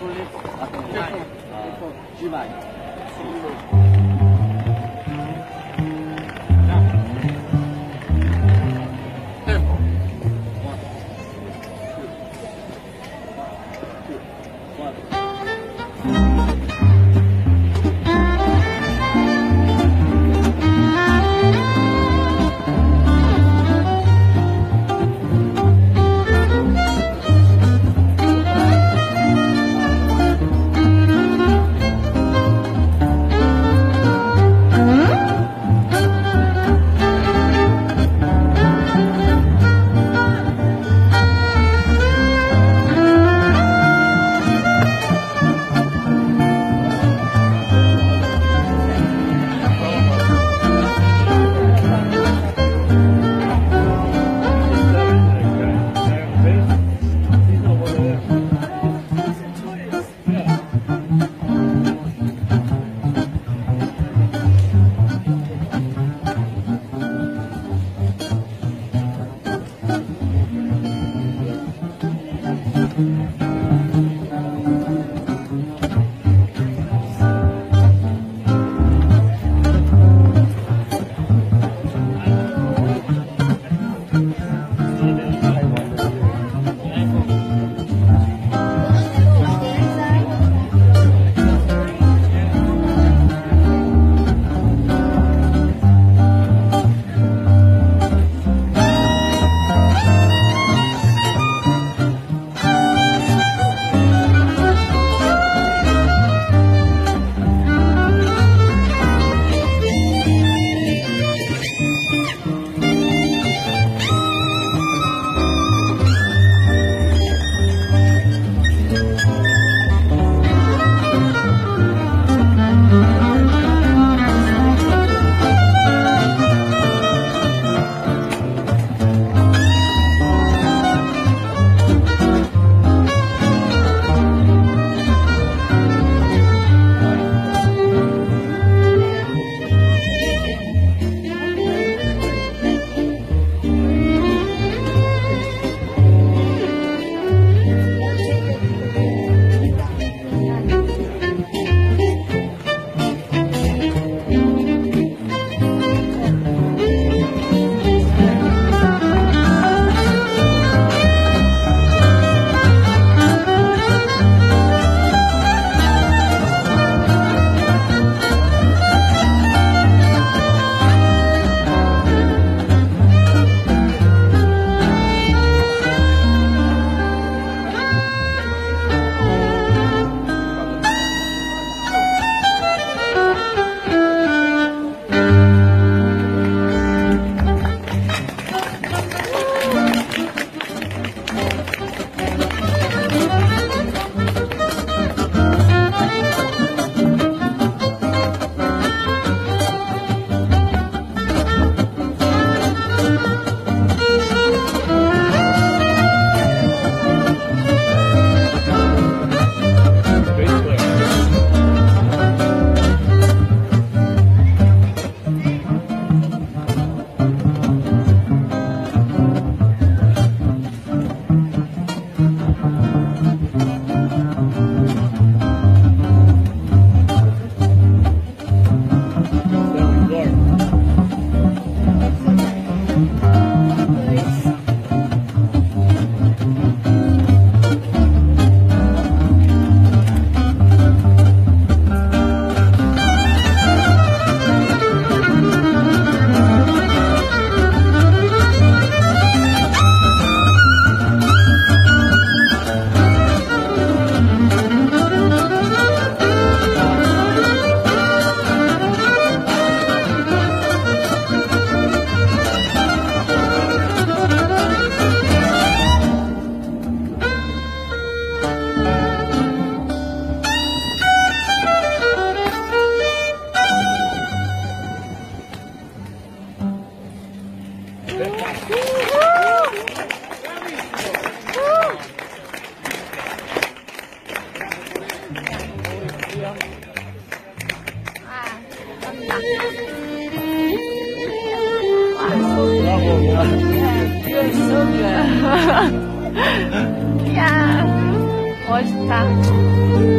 これです。あと2枚。枚。pode estar.